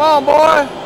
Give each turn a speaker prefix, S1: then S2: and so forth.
S1: Come on, boy.